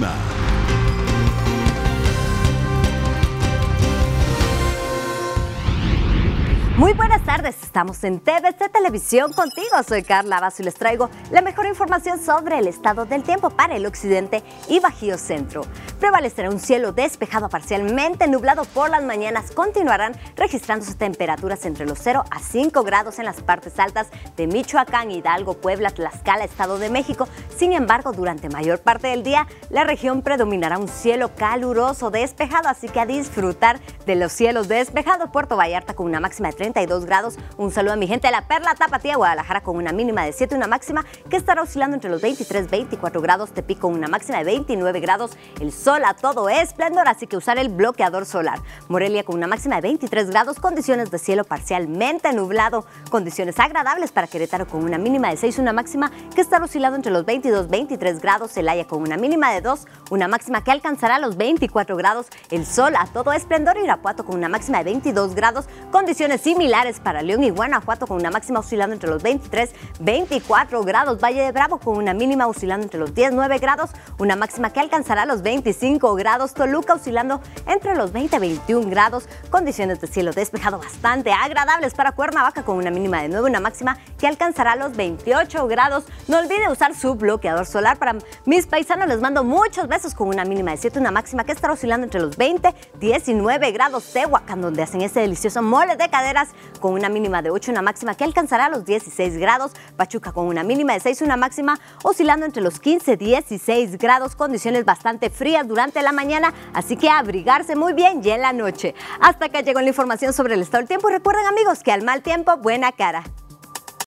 próxima. Muy buenas tardes, estamos en TVC Televisión contigo. Soy Carla Basso y les traigo la mejor información sobre el estado del tiempo para el occidente y Bajío Centro. Prevalecerá un cielo despejado parcialmente nublado por las mañanas. Continuarán registrándose temperaturas entre los 0 a 5 grados en las partes altas de Michoacán, Hidalgo, Puebla, Tlaxcala, Estado de México. Sin embargo, durante mayor parte del día, la región predominará un cielo caluroso despejado, así que a disfrutar de los cielos despejados. Puerto Vallarta con una máxima de 32 grados. Un saludo a mi gente de la Perla Tapatía, Guadalajara con una mínima de 7, una máxima que estará oscilando entre los 23 24 grados. Tepic con una máxima de 29 grados. El sol a todo esplendor, así que usar el bloqueador solar. Morelia con una máxima de 23 grados, condiciones de cielo parcialmente nublado. Condiciones agradables para Querétaro con una mínima de 6, una máxima que estará oscilando entre los 22 23 grados. Celaya con una mínima de 2, una máxima que alcanzará los 24 grados. El sol a todo esplendor. Irapuato con una máxima de 22 grados. Condiciones similares para León y Guanajuato con una máxima oscilando entre los 23, 24 grados. Valle de Bravo con una mínima oscilando entre los 19 grados, una máxima que alcanzará los 25 grados. Toluca oscilando entre los 20 y 21 grados. Condiciones de cielo despejado bastante agradables para Cuernavaca con una mínima de 9, una máxima que alcanzará los 28 grados. No olvide usar su bloqueador solar. Para mis paisanos les mando muchos besos con una mínima de 7, una máxima que estará oscilando entre los 20, 19 grados. Tehuacán, donde hacen ese delicioso mole de caderas con una mínima de 8, una máxima que alcanzará los 16 grados. Pachuca con una mínima de 6, una máxima oscilando entre los 15 16 grados. Condiciones bastante frías durante la mañana, así que abrigarse muy bien y en la noche. Hasta acá llegó la información sobre el estado del tiempo. Recuerden amigos que al mal tiempo, buena cara.